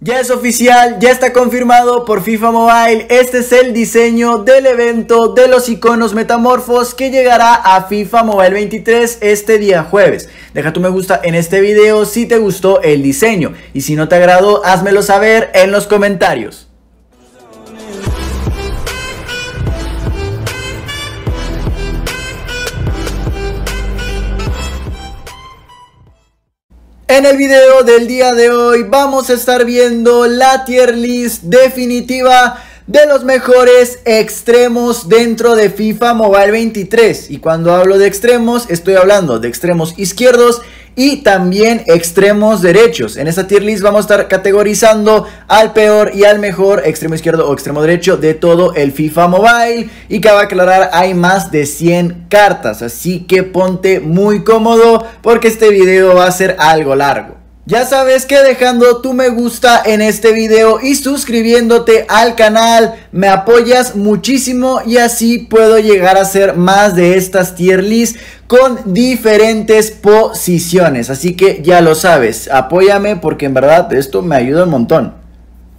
Ya es oficial, ya está confirmado por FIFA Mobile, este es el diseño del evento de los iconos metamorfos que llegará a FIFA Mobile 23 este día jueves. Deja tu me gusta en este video si te gustó el diseño y si no te agradó házmelo saber en los comentarios. En el video del día de hoy vamos a estar viendo la tier list definitiva de los mejores extremos dentro de FIFA Mobile 23. Y cuando hablo de extremos estoy hablando de extremos izquierdos y también extremos derechos. En esta tier list vamos a estar categorizando al peor y al mejor extremo izquierdo o extremo derecho de todo el FIFA Mobile. Y cabe aclarar, hay más de 100 cartas, así que ponte muy cómodo porque este video va a ser algo largo. Ya sabes que dejando tu me gusta en este video y suscribiéndote al canal me apoyas muchísimo y así puedo llegar a hacer más de estas tier list con diferentes posiciones. Así que ya lo sabes, apóyame porque en verdad esto me ayuda un montón.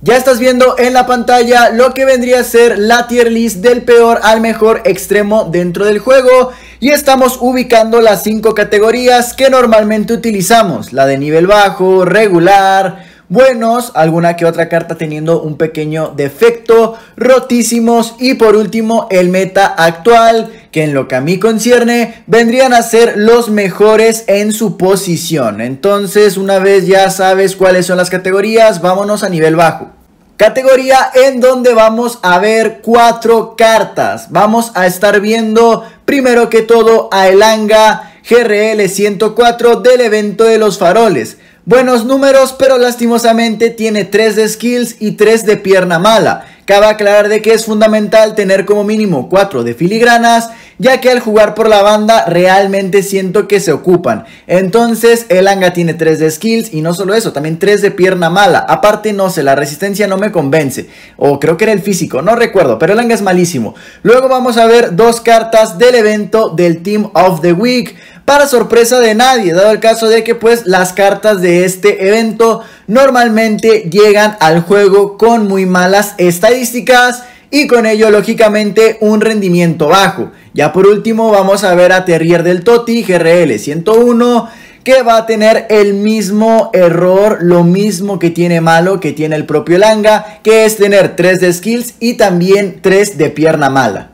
Ya estás viendo en la pantalla lo que vendría a ser la tier list del peor al mejor extremo dentro del juego. Y estamos ubicando las 5 categorías que normalmente utilizamos, la de nivel bajo, regular, buenos, alguna que otra carta teniendo un pequeño defecto, rotísimos y por último el meta actual que en lo que a mí concierne vendrían a ser los mejores en su posición. Entonces una vez ya sabes cuáles son las categorías, vámonos a nivel bajo. Categoría en donde vamos a ver cuatro cartas. Vamos a estar viendo primero que todo a Elanga GRL 104 del evento de los faroles. Buenos números, pero lastimosamente tiene 3 de skills y 3 de pierna mala. Cabe aclarar de que es fundamental tener como mínimo 4 de filigranas, ya que al jugar por la banda realmente siento que se ocupan. Entonces el Anga tiene 3 de skills y no solo eso, también 3 de pierna mala. Aparte no sé, la resistencia no me convence. O creo que era el físico, no recuerdo, pero el Anga es malísimo. Luego vamos a ver dos cartas del evento del Team of the Week para sorpresa de nadie, dado el caso de que pues las cartas de este evento normalmente llegan al juego con muy malas estadísticas y con ello lógicamente un rendimiento bajo. Ya por último vamos a ver a Terrier del Toti GRL 101 que va a tener el mismo error, lo mismo que tiene malo que tiene el propio Langa, que es tener 3 de skills y también 3 de pierna mala.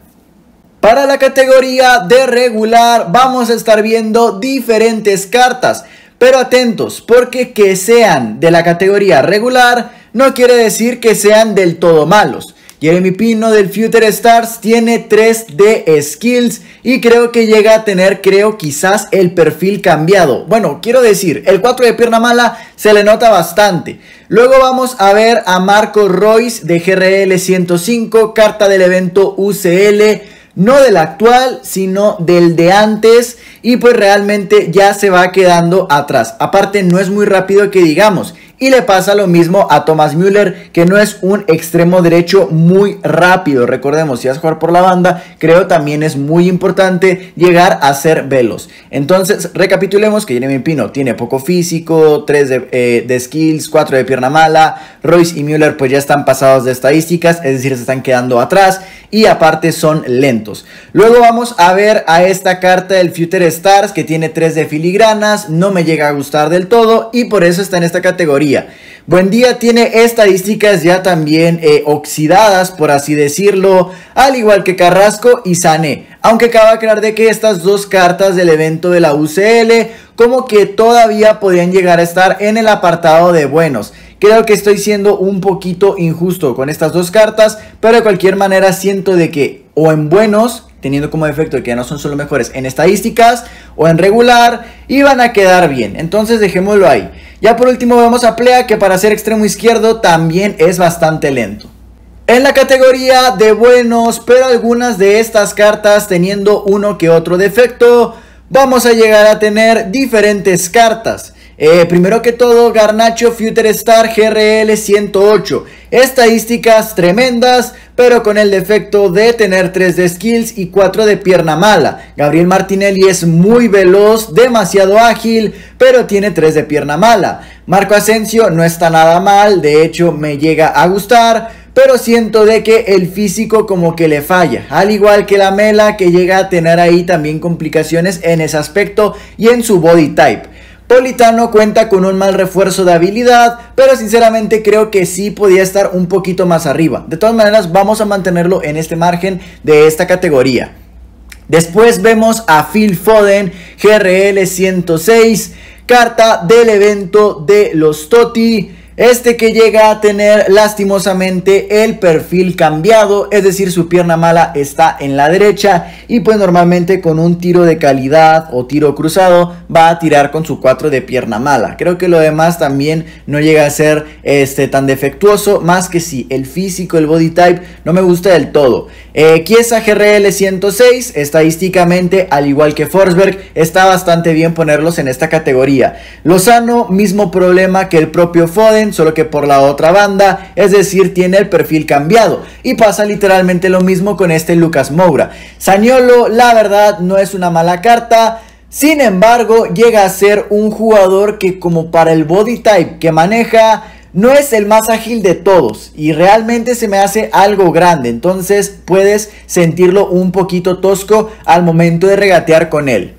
Para la categoría de regular vamos a estar viendo diferentes cartas. Pero atentos, porque que sean de la categoría regular no quiere decir que sean del todo malos. Jeremy Pino del Future Stars tiene 3 de skills y creo que llega a tener, creo, quizás el perfil cambiado. Bueno, quiero decir, el 4 de pierna mala se le nota bastante. Luego vamos a ver a Marco Royce de GRL 105, carta del evento UCL no del actual, sino del de antes y pues realmente ya se va quedando atrás. Aparte no es muy rápido que digamos. Y le pasa lo mismo a Thomas Müller, que no es un extremo derecho muy rápido. Recordemos, si vas a jugar por la banda, creo también es muy importante llegar a ser veloz. Entonces, recapitulemos que Jeremy Pino tiene poco físico, 3 de, eh, de, skills, 4 de pierna mala. Royce y Müller pues ya están pasados de estadísticas, es decir, se están quedando atrás. Y aparte son lentos. Luego vamos a ver a esta carta del Future Stars que tiene 3 de filigranas. No me llega a gustar del todo y por eso está en esta categoría Buen día tiene estadísticas ya también eh, oxidadas, por así decirlo, al igual que Carrasco y Sané. Aunque cabe aclarar de que estas dos cartas del evento de la UCL como que todavía podrían llegar a estar en el apartado de buenos. Creo que estoy siendo un poquito injusto con estas dos cartas, pero de cualquier manera siento de que o en buenos teniendo como efecto que no son solo mejores en estadísticas o en regular y van a quedar bien. Entonces dejémoslo ahí. Ya por último vemos a Plea que para ser extremo izquierdo también es bastante lento. En la categoría de buenos, pero algunas de estas cartas teniendo uno que otro defecto, vamos a llegar a tener diferentes cartas. Eh, primero que todo, Garnacho Future Star GRL 108. Estadísticas tremendas, pero con el defecto de tener 3 de skills y 4 de pierna mala. Gabriel Martinelli es muy veloz, demasiado ágil, pero tiene 3 de pierna mala. Marco Asensio no está nada mal, de hecho me llega a gustar pero siento de que el físico como que le falla, al igual que la Mela que llega a tener ahí también complicaciones en ese aspecto y en su body type. Politano cuenta con un mal refuerzo de habilidad, pero sinceramente creo que sí podía estar un poquito más arriba. De todas maneras, vamos a mantenerlo en este margen de esta categoría. Después vemos a Phil Foden, GRL 106, carta del evento de los Toti. Este que llega a tener lastimosamente el perfil cambiado, es decir, su pierna mala está en la derecha y pues normalmente con un tiro de calidad o tiro cruzado va a tirar con su 4 de pierna mala. Creo que lo demás también no llega a ser este, tan defectuoso, más que si el físico, el body type no me gusta del todo. Eh, Chiesa GRL 106, estadísticamente al igual que Forsberg, está bastante bien ponerlos en esta categoría. Lozano, mismo problema que el propio Foden solo que por la otra banda, es decir, tiene el perfil cambiado. Y pasa literalmente lo mismo con este Lucas Moura. Saniolo, la verdad, no es una mala carta. Sin embargo, llega a ser un jugador que como para el body type que maneja, no es el más ágil de todos y realmente se me hace algo grande, entonces puedes sentirlo un poquito tosco al momento de regatear con él.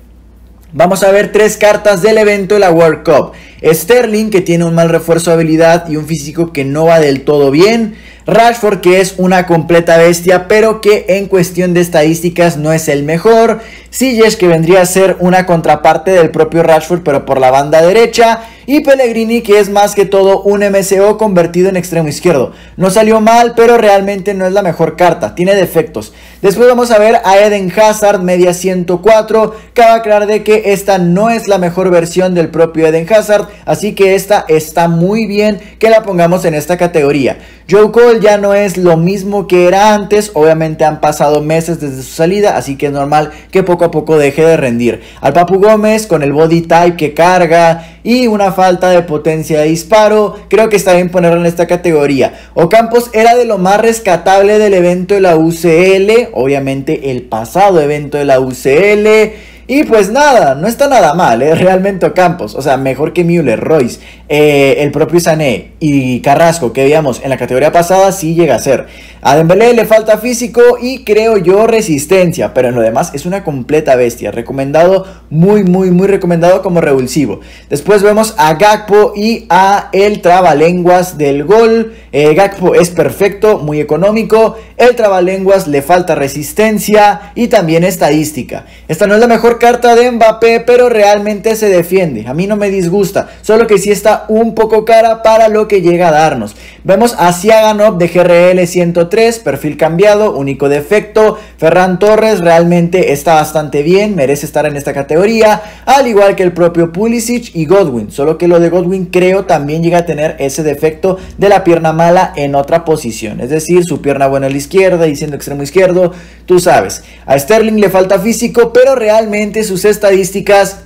Vamos a ver tres cartas del evento de la World Cup. Sterling, que tiene un mal refuerzo de habilidad y un físico que no va del todo bien. Rashford, que es una completa bestia, pero que en cuestión de estadísticas no es el mejor. Silles, que vendría a ser una contraparte del propio Rashford, pero por la banda derecha. Y Pellegrini, que es más que todo un MCO convertido en extremo izquierdo. No salió mal, pero realmente no es la mejor carta, tiene defectos. Después vamos a ver a Eden Hazard, media 104. Cabe aclarar de que esta no es la mejor versión del propio Eden Hazard, así que esta está muy bien que la pongamos en esta categoría. Joe Cole ya no es lo mismo que era antes, obviamente han pasado meses desde su salida, así que es normal que poco a poco deje de rendir. Al Papu Gómez con el body type que carga y una falta de potencia de disparo, creo que está bien ponerlo en esta categoría. Ocampos era de lo más rescatable del evento de la UCL, obviamente el pasado evento de la UCL. Y pues nada, no está nada mal, ¿eh? realmente Campos, o sea, mejor que Müller, Royce, eh, el propio Sané y Carrasco que veíamos en la categoría pasada, sí llega a ser. A Dembélé le falta físico y creo yo resistencia, pero en lo demás es una completa bestia, recomendado, muy muy muy recomendado como revulsivo. Después vemos a Gakpo y a el trabalenguas del gol. Eh, Gakpo es perfecto, muy económico, el trabalenguas le falta resistencia y también estadística. Esta no es la mejor carta de Mbappé, pero realmente se defiende. A mí no me disgusta, solo que sí está un poco cara para lo que llega a darnos. Vemos a Siaganov de GRL 103, perfil cambiado, único defecto. Ferran Torres realmente está bastante bien, merece estar en esta categoría, al igual que el propio Pulisic y Godwin. Solo que lo de Godwin creo también llega a tener ese defecto de la pierna mala en otra posición, es decir, su pierna buena a la izquierda y siendo extremo izquierdo, tú sabes. A Sterling le falta físico, pero realmente sus estadísticas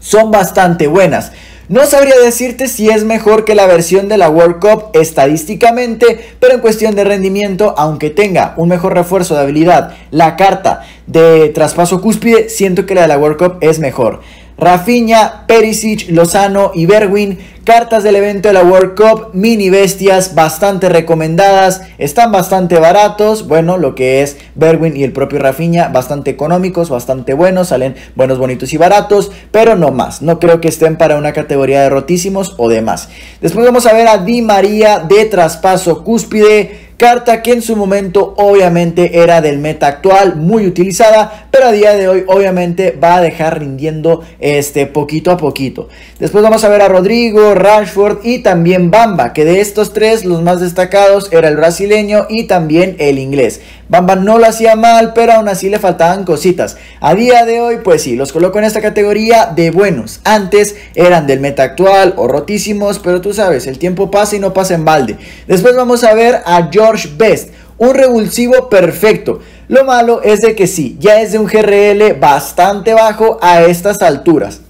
son bastante buenas. No sabría decirte si es mejor que la versión de la World Cup estadísticamente, pero en cuestión de rendimiento, aunque tenga un mejor refuerzo de habilidad, la carta de traspaso cúspide, siento que la de la World Cup es mejor. Rafinha, Perisic, Lozano y Berwin Cartas del evento de la World Cup, mini bestias, bastante recomendadas, están bastante baratos, bueno, lo que es Berwin y el propio Rafinha, bastante económicos, bastante buenos, salen buenos, bonitos y baratos, pero no más, no creo que estén para una categoría de rotísimos o demás. Después vamos a ver a Di María de traspaso cúspide, carta que en su momento obviamente era del meta actual, muy utilizada, pero a día de hoy obviamente va a dejar rindiendo este poquito a poquito. Después vamos a ver a Rodrigo, Rashford y también Bamba, que de estos tres los más destacados era el brasileño y también el inglés. Bamba no lo hacía mal, pero aún así le faltaban cositas. A día de hoy, pues sí, los coloco en esta categoría de buenos. Antes eran del meta actual o rotísimos, pero tú sabes, el tiempo pasa y no pasa en balde. Después vamos a ver a George Best, un revulsivo perfecto. Lo malo es de que sí, ya es de un GRL bastante bajo a estas alturas.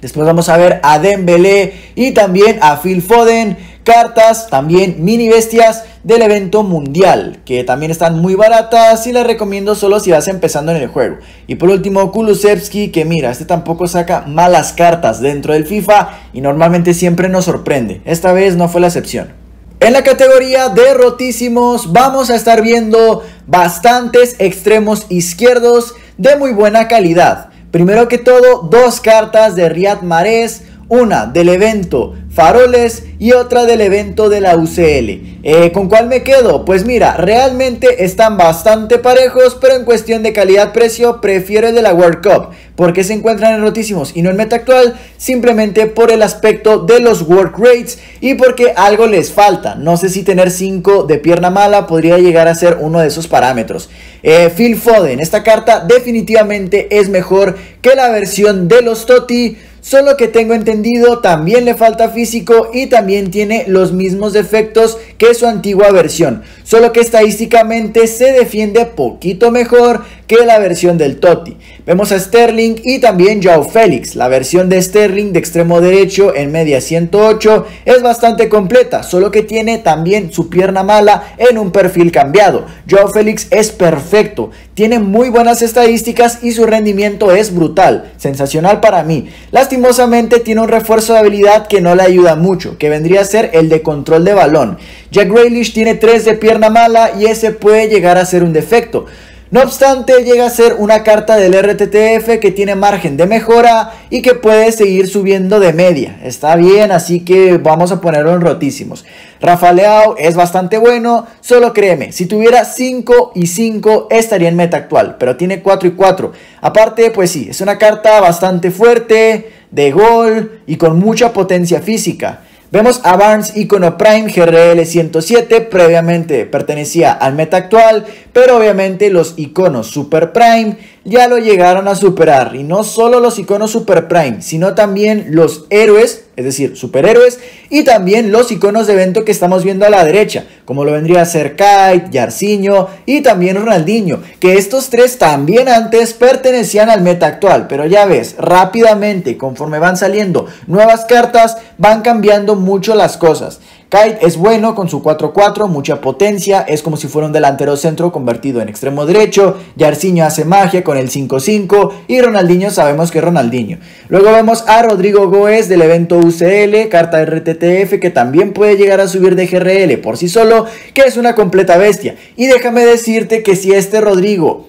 Después vamos a ver a Dembélé y también a Phil Foden. Cartas, también mini bestias del evento mundial, que también están muy baratas y las recomiendo solo si vas empezando en el juego. Y por último, Kulusevski, que mira, este tampoco saca malas cartas dentro del FIFA y normalmente siempre nos sorprende. Esta vez no fue la excepción. En la categoría de rotísimos vamos a estar viendo bastantes extremos izquierdos de muy buena calidad. Primero que todo, dos cartas de Riyad Mahrez, una del evento faroles y otra del evento de la UCL. Eh, ¿Con cuál me quedo? Pues mira, realmente están bastante parejos, pero en cuestión de calidad-precio prefiero el de la World Cup. porque se encuentran en rotísimos y no en meta actual? Simplemente por el aspecto de los work rates y porque algo les falta. No sé si tener 5 de pierna mala podría llegar a ser uno de esos parámetros. Eh, Phil Foden, esta carta definitivamente es mejor que la versión de los Toti. Solo que tengo entendido, también le falta físico y también tiene los mismos defectos que su antigua versión. Solo que estadísticamente se defiende poquito mejor que la versión del Totti. Vemos a Sterling y también Joao Félix. La versión de Sterling de extremo derecho en media 108 es bastante completa, solo que tiene también su pierna mala en un perfil cambiado. Joao Félix es perfecto, tiene muy buenas estadísticas y su rendimiento es brutal, sensacional para mí. Lastimosamente tiene un refuerzo de habilidad que no le ayuda mucho, que vendría a ser el de control de balón. Jack Grealish tiene 3 de pierna mala y ese puede llegar a ser un defecto. No obstante, llega a ser una carta del RTTF que tiene margen de mejora y que puede seguir subiendo de media. Está bien, así que vamos a ponerlo en rotísimos. Rafa es bastante bueno, solo créeme, si tuviera 5 y 5 estaría en meta actual, pero tiene 4 y 4. Aparte, pues sí, es una carta bastante fuerte, de gol y con mucha potencia física. Vemos a Barnes Icono Prime GRL 107, previamente pertenecía al meta actual, pero obviamente los iconos Super Prime ya lo llegaron a superar. Y no solo los iconos Super Prime, sino también los héroes, es decir, superhéroes, y también los iconos de evento que estamos viendo a la derecha, como lo vendría a ser Kite, Yarciño y también Ronaldinho, que estos tres también antes pertenecían al meta actual, pero ya ves, rápidamente, conforme van saliendo nuevas cartas, van cambiando mucho las cosas. Kite es bueno con su 4-4, mucha potencia, es como si fuera un delantero centro convertido en extremo derecho. Yarciño hace magia con el 5-5 y Ronaldinho sabemos que es Ronaldinho. Luego vemos a Rodrigo Goes del evento UCL, carta RTTF que también puede llegar a subir de GRL por sí solo, que es una completa bestia. Y déjame decirte que si este Rodrigo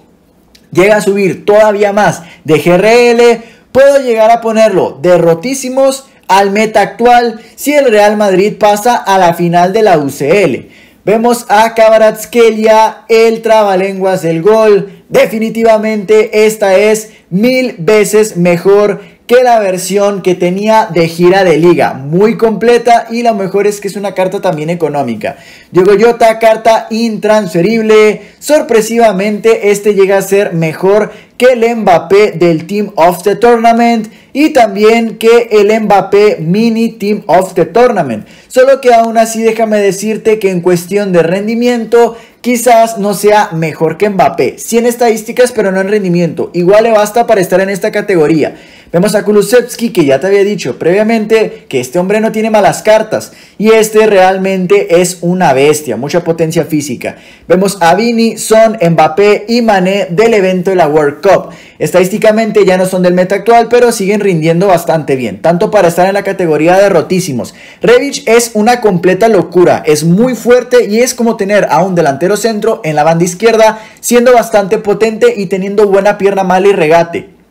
llega a subir todavía más de GRL, puedo llegar a ponerlo de rotísimos al meta actual si el Real Madrid pasa a la final de la UCL. Vemos a Kvaratskhelia, el trabalenguas del gol. Definitivamente esta es mil veces mejor que la versión que tenía de gira de liga. Muy completa y lo mejor es que es una carta también económica. Diego Jota, carta intransferible. Sorpresivamente este llega a ser mejor que el Mbappé del Team of the Tournament y también que el Mbappé Mini Team of the Tournament. Solo que aún así déjame decirte que en cuestión de rendimiento quizás no sea mejor que Mbappé. Sí en estadísticas pero no en rendimiento. Igual le basta para estar en esta categoría. Vemos a Kulusevski que ya te había dicho previamente que este hombre no tiene malas cartas y este realmente es una bestia, mucha potencia física. Vemos a Vini, Son, Mbappé y Mané del evento de la World Cup. Estadísticamente ya no son del meta actual, pero siguen rindiendo bastante bien, tanto para estar en la categoría de rotísimos. Revich es una completa locura, es muy fuerte y es como tener a un delantero centro en la banda izquierda, siendo bastante potente y teniendo buena pierna mala y regate.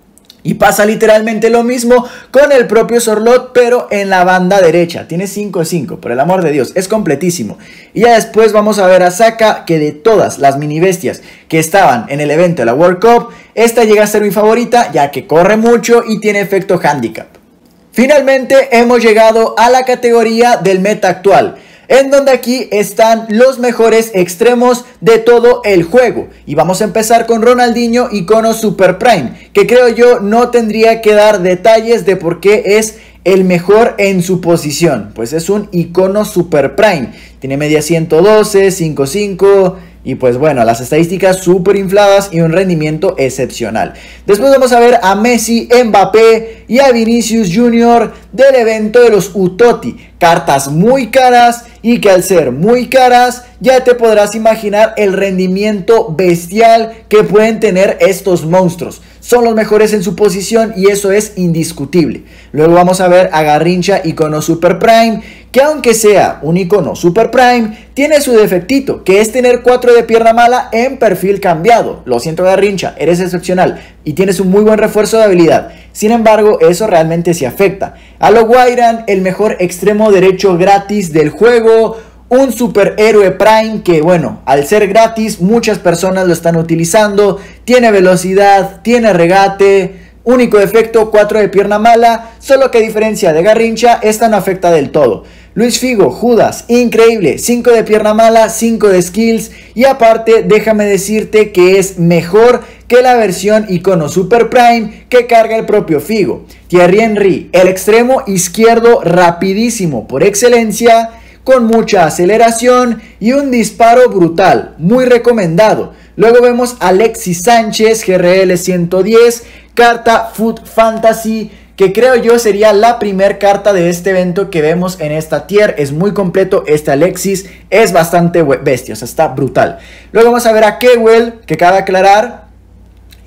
Y pasa literalmente lo mismo con el propio Sorlot, pero en la banda derecha. Tiene 5-5, por el amor de Dios, es completísimo. Y ya después vamos a ver a Saka, que de todas las mini bestias que estaban en el evento de la World Cup, esta llega a ser mi favorita, ya que corre mucho y tiene efecto handicap. Finalmente hemos llegado a la categoría del meta actual en donde aquí están los mejores extremos de todo el juego. Y vamos a empezar con Ronaldinho, icono Super Prime, que creo yo no tendría que dar detalles de por qué es el mejor en su posición. Pues es un icono Super Prime. Tiene media 112, 55 Y pues bueno, las estadísticas súper infladas y un rendimiento excepcional. Después vamos a ver a Messi, Mbappé y a Vinicius Jr. del evento de los Utoti. Cartas muy caras y que al ser muy caras ya te podrás imaginar el rendimiento bestial que pueden tener estos monstruos son los mejores en su posición y eso es indiscutible. Luego vamos a ver a Garrincha icono Super Prime, que aunque sea un icono Super Prime, tiene su defectito, que es tener 4 de pierna mala en perfil cambiado. Lo siento Garrincha, eres excepcional y tienes un muy buen refuerzo de habilidad. Sin embargo, eso realmente se afecta. A lo Guairan, el mejor extremo derecho gratis del juego un superhéroe Prime que, bueno, al ser gratis, muchas personas lo están utilizando. Tiene velocidad, tiene regate. Único defecto, 4 de pierna mala. Solo que a diferencia de Garrincha, esta no afecta del todo. Luis Figo, Judas, increíble. 5 de pierna mala, 5 de skills. Y aparte, déjame decirte que es mejor que la versión icono Super Prime que carga el propio Figo. Thierry Henry, el extremo izquierdo rapidísimo por excelencia con mucha aceleración y un disparo brutal, muy recomendado. Luego vemos Alexis Sánchez, GRL 110, carta Food Fantasy, que creo yo sería la primera carta de este evento que vemos en esta tier. Es muy completo este Alexis, es bastante bestia, o sea, está brutal. Luego vamos a ver a Kewell, que cabe aclarar,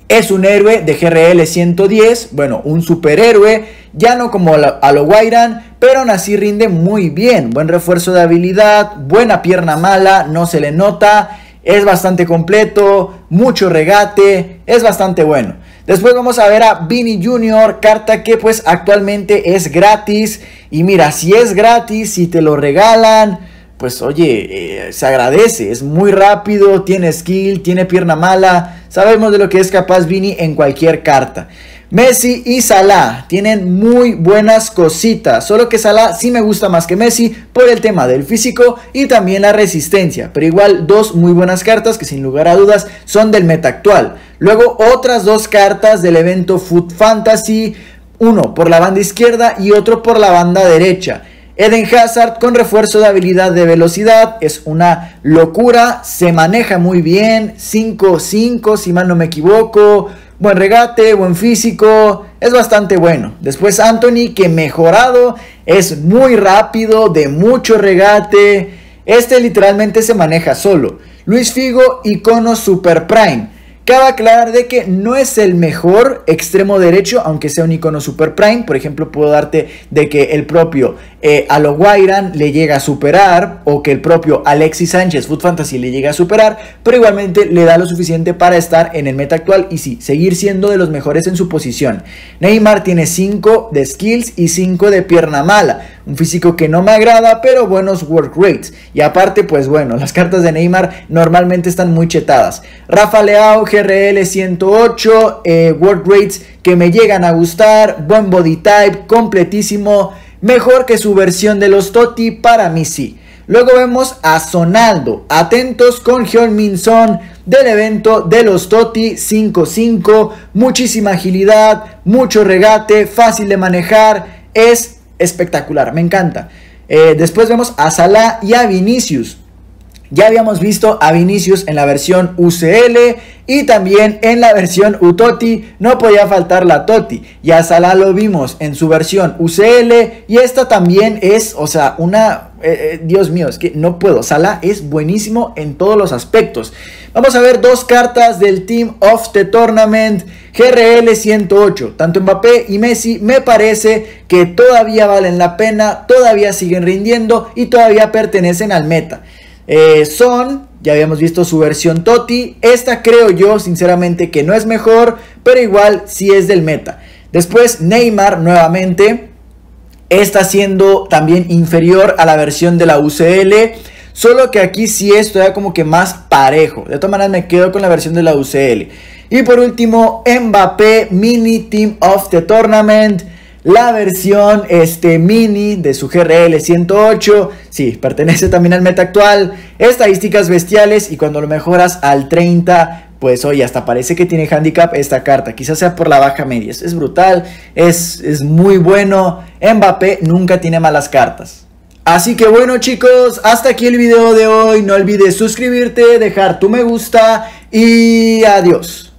es un héroe de GRL 110, bueno, un superhéroe, ya no como a lo Wairan, pero aún así rinde muy bien. Buen refuerzo de habilidad, buena pierna mala, no se le nota, es bastante completo, mucho regate, es bastante bueno. Después vamos a ver a Vini Junior, carta que pues actualmente es gratis. Y mira, si es gratis, si te lo regalan, pues oye, eh, se agradece, es muy rápido, tiene skill, tiene pierna mala, sabemos de lo que es capaz Vini en cualquier carta. Messi y Salah tienen muy buenas cositas, solo que Salah sí me gusta más que Messi por el tema del físico y también la resistencia, pero igual dos muy buenas cartas que sin lugar a dudas son del meta actual. Luego otras dos cartas del evento Foot Fantasy, uno por la banda izquierda y otro por la banda derecha. Eden Hazard con refuerzo de habilidad de velocidad es una locura, se maneja muy bien, 5-5 si mal no me equivoco, buen regate, buen físico, es bastante bueno. Después Anthony que mejorado, es muy rápido, de mucho regate, este literalmente se maneja solo. Luis Figo, icono Super Prime. Cabe aclarar de que no es el mejor extremo derecho, aunque sea un icono super prime. Por ejemplo, puedo darte de que el propio eh, Guairan le llega a superar, o que el propio Alexis Sánchez Food Fantasy le llega a superar, pero igualmente le da lo suficiente para estar en el meta actual y sí, seguir siendo de los mejores en su posición. Neymar tiene 5 de skills y 5 de pierna mala. Un físico que no me agrada, pero buenos work rates. Y aparte, pues bueno, las cartas de Neymar normalmente están muy chetadas. Rafa Leao, GRL 108, eh, work rates que me llegan a gustar. Buen body type, completísimo. Mejor que su versión de los Toti, para mí sí. Luego vemos a Sonaldo. Atentos con Hyun Son del evento de los Toti 5-5. Muchísima agilidad, mucho regate, fácil de manejar. Es espectacular, me encanta. Eh, después vemos a Salah y a Vinicius. Ya habíamos visto a Vinicius en la versión UCL y también en la versión UTOTI. No podía faltar la TOTI. Y a Salah lo vimos en su versión UCL y esta también es, o sea, una... Eh, eh, Dios mío, es que no puedo. Salah es buenísimo en todos los aspectos. Vamos a ver dos cartas del Team of the Tournament. GRL 108, tanto Mbappé y Messi me parece que todavía valen la pena, todavía siguen rindiendo y todavía pertenecen al meta. Eh, son, ya habíamos visto su versión Toti, esta creo yo sinceramente que no es mejor, pero igual sí es del meta. Después Neymar nuevamente está siendo también inferior a la versión de la UCL. Solo que aquí sí es todavía como que más parejo. De todas maneras me quedo con la versión de la UCL. Y por último, Mbappé Mini Team of the Tournament. La versión este, mini de su GRL 108. Sí, pertenece también al meta actual. Estadísticas bestiales y cuando lo mejoras al 30, pues oye, hasta parece que tiene handicap esta carta. Quizás sea por la baja media. Es, brutal, es, es muy bueno. Mbappé nunca tiene malas cartas. Así que bueno chicos, hasta aquí el video de hoy. No olvides suscribirte, dejar tu me gusta y adiós.